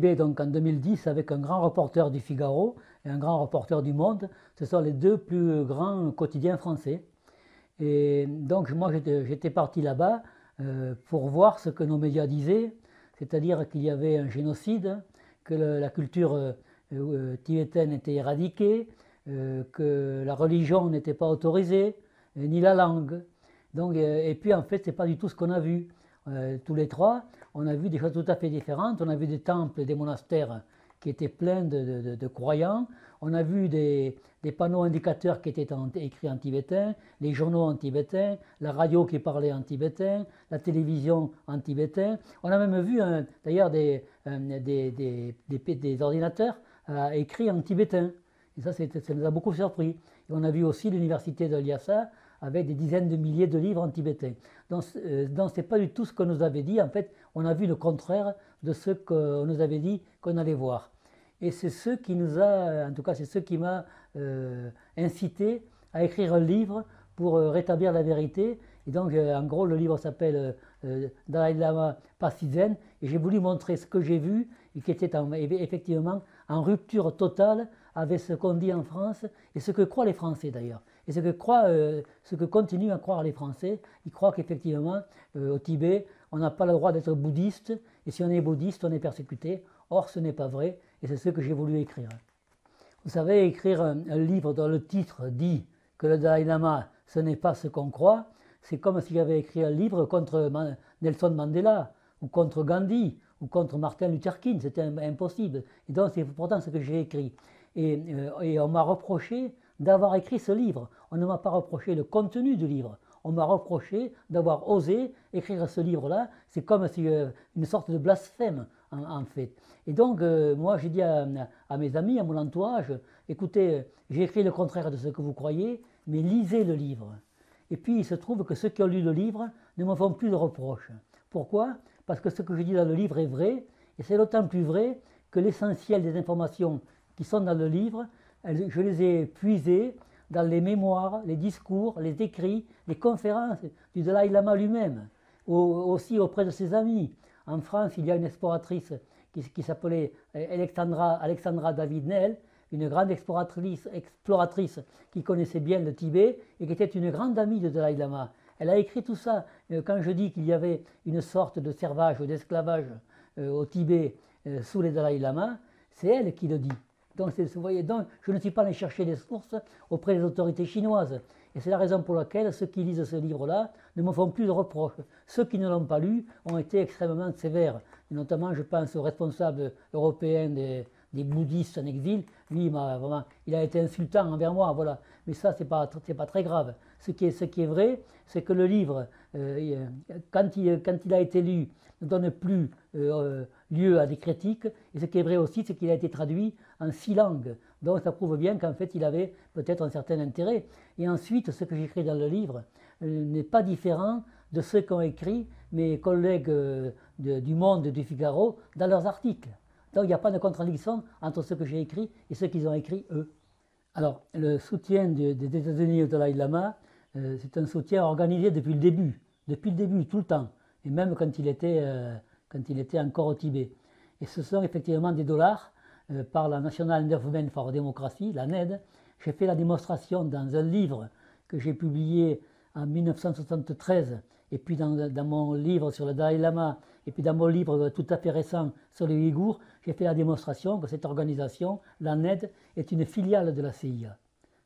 Donc en 2010 avec un grand reporter du Figaro et un grand reporter du Monde. Ce sont les deux plus grands quotidiens français. Et donc moi j'étais parti là-bas euh, pour voir ce que nos médias disaient, c'est-à-dire qu'il y avait un génocide, que la culture euh, euh, tibétaine était éradiquée, que la religion n'était pas autorisée, ni la langue. Donc, et puis en fait, ce n'est pas du tout ce qu'on a vu. tous les trois, on a vu des choses tout à fait différentes. On a vu des temples et des monastères qui étaient pleins de, croyants. On a vu des, panneaux indicateurs qui étaient écrits en tibétain, les journaux en tibétain, la radio qui parlait en tibétain, la télévision en tibétain. On a même vu d'ailleurs des, des, ordinateurs euh, écrits en tibétain. Et ça, ça nous a beaucoup surpris. Et on a vu aussi l'université de Lhasa avec des dizaines de milliers de livres en tibétain. Donc, euh, ce n'est pas du tout ce qu'on nous avait dit. En fait, on a vu le contraire de ce qu'on nous avait dit qu'on allait voir. Et c'est ce qui nous a, en tout cas, c'est ce qui m'a euh, incité à écrire un livre pour euh, rétablir la vérité. Et donc, en gros, le livre s'appelle Dalai Lama Pasizen. Et j'ai voulu montrer ce que j'ai vu et qui était effectivement en rupture totale avec ce qu'on dit en France et ce que croient les Français d'ailleurs. Et ce que, croient, euh, ce que continuent à croire les Français, ils croient qu'effectivement, euh, au Tibet, on n'a pas le droit d'être bouddhiste, et si on est bouddhiste, on est persécuté. Or, ce n'est pas vrai, et c'est ce que j'ai voulu écrire. Vous savez, écrire un, livre dont le titre dit que le Dalai Lama, ce n'est pas ce qu'on croit, c'est comme si j'avais écrit un livre contre Nelson Mandela, ou contre Gandhi, ou contre Martin Luther King, c'était impossible. Et donc, c'est pourtant ce que j'ai écrit. Et, euh, et on m'a reproché d'avoir écrit ce livre. On ne m'a pas reproché le contenu du livre. On m'a reproché d'avoir osé écrire ce livre-là. C'est comme euh, une sorte de blasphème, en, fait. Et donc, euh, moi, j'ai dit à, mes amis, à mon entourage, écoutez, j'ai écrit le contraire de ce que vous croyez, mais lisez le livre. Et puis, il se trouve que ceux qui ont lu le livre ne me font plus de reproches. Pourquoi? Parce que ce que je dis dans le livre est vrai, et c'est d'autant plus vrai que l'essentiel des informations qui sont dans le livre je les ai puisées dans les mémoires, les discours, les écrits, les conférences du Dalai Lama lui-même, aussi auprès de ses amis. En France, il y a une exploratrice qui, s'appelait Alexandra, Alexandra David Nel, une grande exploratrice, exploratrice qui connaissait bien le Tibet et qui était une grande amie de Dalai Lama. Elle a écrit tout ça. Euh, quand je dis qu'il y avait une sorte de servage ou d'esclavage euh, au Tibet euh, sous les Dalai Lama, c'est elle qui le dit. Donc, vous voyez, donc, je ne suis pas allé chercher des sources auprès des autorités chinoises. Et c'est la raison pour laquelle ceux qui lisent ce livre-là ne me font plus de reproches. Ceux qui ne l'ont pas lu ont été extrêmement sévères. Notamment, je pense au responsable européen des, bouddhistes en exil. Lui, il, a vraiment, il a été insultant envers moi. Voilà. Mais ça, ce n'est pas, pas très grave. Ce qui est, ce qui est vrai, c'est que le livre, euh, quand, il, quand il a été lu, ne donne plus euh, lieu à des critiques. Et ce qui est vrai aussi, c'est qu'il a été traduit en six langues. Donc ça prouve bien qu'en fait, il avait peut-être un certain intérêt. Et ensuite, ce que j'écris dans le livre euh, n'est pas différent de ce qu'ont écrit mes collègues euh, du Monde du Figaro dans leurs articles. Donc il n'y a pas de contradiction entre ce que j'ai écrit et ce qu'ils ont écrit eux. Alors, le soutien des États-Unis au Dalai Lama, c'est un soutien organisé depuis le début, depuis le début, tout le temps et même quand il était, euh, encore au Tibet. Et ce sont effectivement des dollars euh, par la National Endowment for Democracy, la NED. J'ai fait la démonstration dans un livre que j'ai publié en 1973, et puis dans, mon livre sur le Dalai Lama, et puis dans mon livre tout à fait récent sur les Ouïghours, j'ai fait la démonstration que cette organisation, la NED, est une filiale de la CIA.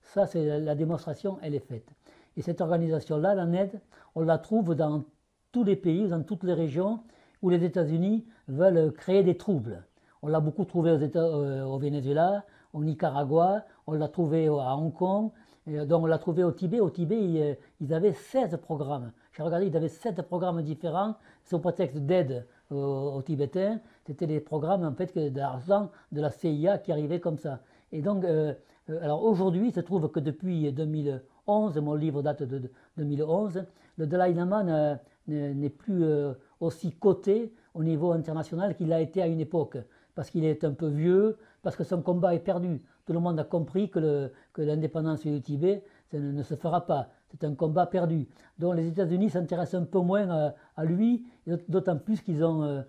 Ça, c'est la démonstration, elle est faite. Et cette organisation-là, la NED, on la trouve dans tous les pays, dans toutes les régions où les États-Unis veulent créer des troubles. On l'a beaucoup trouvé euh, au Venezuela, au Nicaragua, on l'a trouvé à Hong Kong, donc on l'a trouvé au Tibet. Au Tibet, ils, avaient 16 programmes. J'ai regardé, ils avaient 7 programmes différents sous prétexte d'aide aux, Tibétains. C'était des programmes en fait d'argent de la CIA qui arrivaient comme ça. Et donc, euh, euh, alors aujourd'hui, il se trouve que depuis 2011, mon livre date de 2011, le Dalai Lama n'est plus euh, aussi coté au niveau international qu'il a été à une époque, parce qu'il est un peu vieux, parce que son combat est perdu. Tout le monde a compris que l'indépendance du Tibet ne, se fera pas. c'est un combat perdu. Donc les États-Unis s'intéressent un peu moins à, lui, d'autant plus qu'ils ont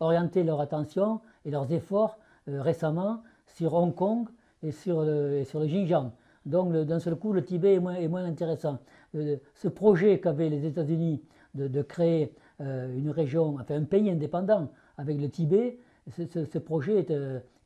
orienté leur attention et leurs efforts récemment sur Hong Kong et sur, le Xinjiang. Donc d'un seul coup, le Tibet est moins, est moins intéressant. ce projet qu'avaient les États-Unis de, créer une région, enfin un pays indépendant avec le Tibet, ce, projet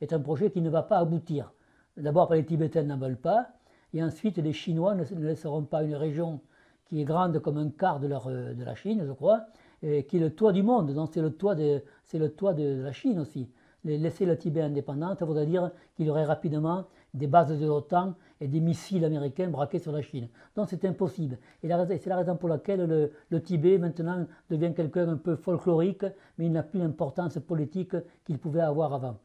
est, un projet qui ne va pas aboutir. D'abord, les Tibétains n'en veulent pas, et ensuite, les Chinois ne, laisseront pas une région qui est grande comme un quart de, de la Chine, je crois, et qui est le toit du monde. Donc, c'est le toit de, c'est le toit de, la Chine aussi. Laisser le Tibet indépendant, ça voudrait dire qu'il y aurait rapidement des bases de l'OTAN et des missiles américains braqués sur la Chine. Donc c'est impossible. Et c'est la raison pour laquelle le, Tibet maintenant devient quelqu'un un peu folklorique, mais il n'a plus l'importance politique qu'il pouvait avoir avant.